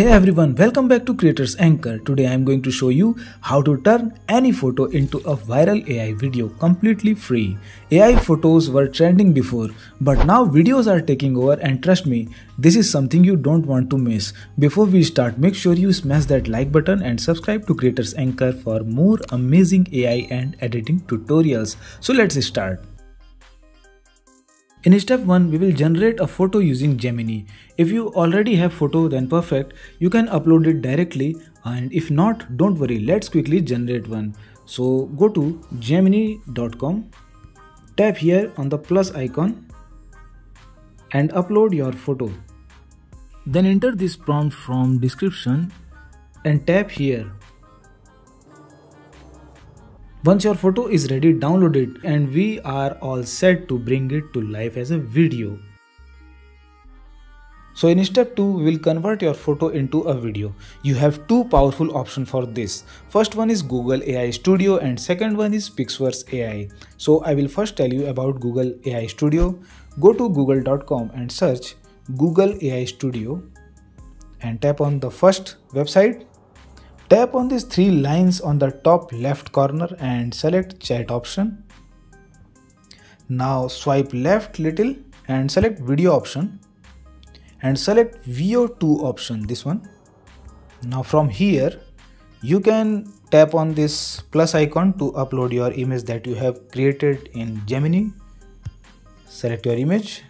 Hey everyone, welcome back to Creators Anchor. Today I am going to show you how to turn any photo into a viral AI video completely free. AI photos were trending before, but now videos are taking over and trust me, this is something you don't want to miss. Before we start, make sure you smash that like button and subscribe to Creators Anchor for more amazing AI and editing tutorials. So let's start. In step 1, we will generate a photo using Gemini. If you already have photo then perfect, you can upload it directly and if not, don't worry, let's quickly generate one. So go to gemini.com, tap here on the plus icon and upload your photo. Then enter this prompt from description and tap here once your photo is ready, download it and we are all set to bring it to life as a video. So in step 2, we will convert your photo into a video. You have two powerful options for this. First one is Google AI Studio and second one is Pixverse AI. So I will first tell you about Google AI Studio. Go to google.com and search Google AI Studio and tap on the first website Tap on these three lines on the top left corner and select chat option. Now swipe left little and select video option and select Veo 2 option this one. Now from here you can tap on this plus icon to upload your image that you have created in Gemini. Select your image,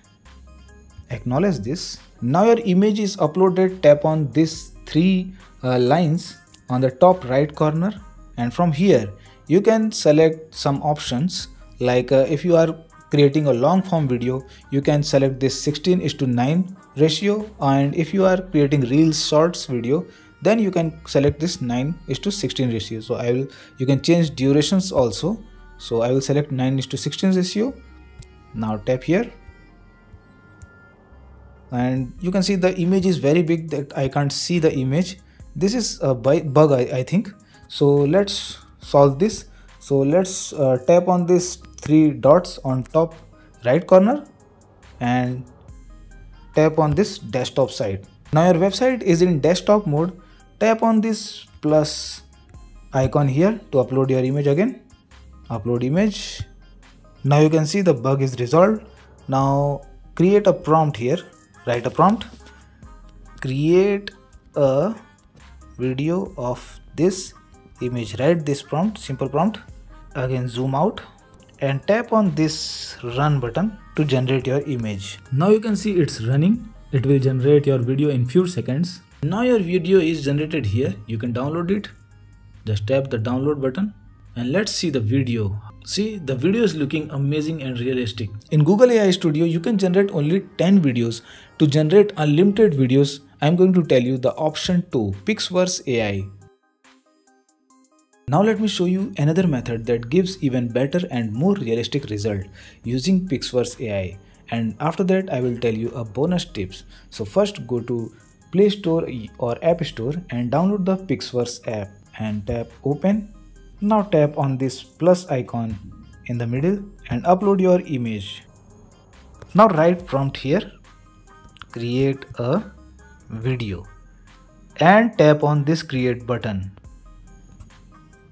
acknowledge this. Now your image is uploaded, tap on these three uh, lines on the top right corner and from here you can select some options. Like uh, if you are creating a long form video you can select this 16 is to 9 ratio and if you are creating reels shorts video then you can select this 9 is to 16 ratio. So i will you can change durations also. So i will select 9 is to 16 ratio. Now tap here. And you can see the image is very big that i can't see the image this is a bug I, I think. So let's solve this. So let's uh, tap on these three dots on top right corner and tap on this desktop side. Now your website is in desktop mode. Tap on this plus icon here to upload your image again. Upload image. Now you can see the bug is resolved. Now create a prompt here. Write a prompt. Create a video of this image write this prompt simple prompt. Again zoom out and tap on this run button to generate your image. Now you can see it's running. It will generate your video in few seconds. Now your video is generated here. You can download it. Just tap the download button and let's see the video see the video is looking amazing and realistic in google ai studio you can generate only 10 videos to generate unlimited videos I'm going to tell you the option 2 Pixverse AI. Now let me show you another method that gives even better and more realistic result using Pixverse AI and after that I will tell you a bonus tips. So first go to Play Store or App Store and download the Pixverse app and tap open. Now tap on this plus icon in the middle and upload your image. Now write prompt here create a video and tap on this create button.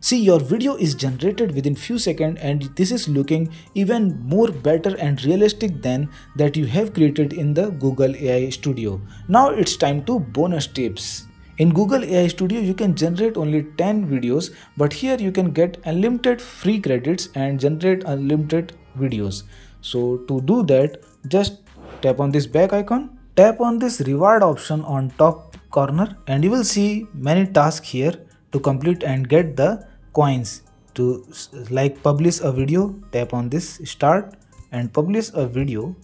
See your video is generated within few seconds and this is looking even more better and realistic than that you have created in the Google AI Studio. Now it's time to bonus tips. In Google AI Studio you can generate only 10 videos but here you can get unlimited free credits and generate unlimited videos. So to do that just tap on this back icon Tap on this reward option on top corner and you will see many tasks here to complete and get the coins. To like publish a video, tap on this start and publish a video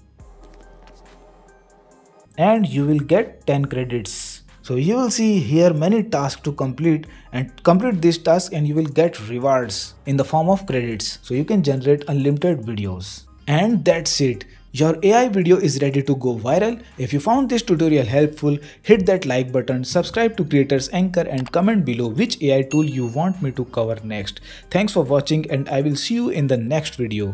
and you will get 10 credits. So you will see here many tasks to complete and complete this task and you will get rewards in the form of credits. So you can generate unlimited videos. And that's it. Your AI video is ready to go viral. If you found this tutorial helpful, hit that like button, subscribe to Creators Anchor and comment below which AI tool you want me to cover next. Thanks for watching and I will see you in the next video.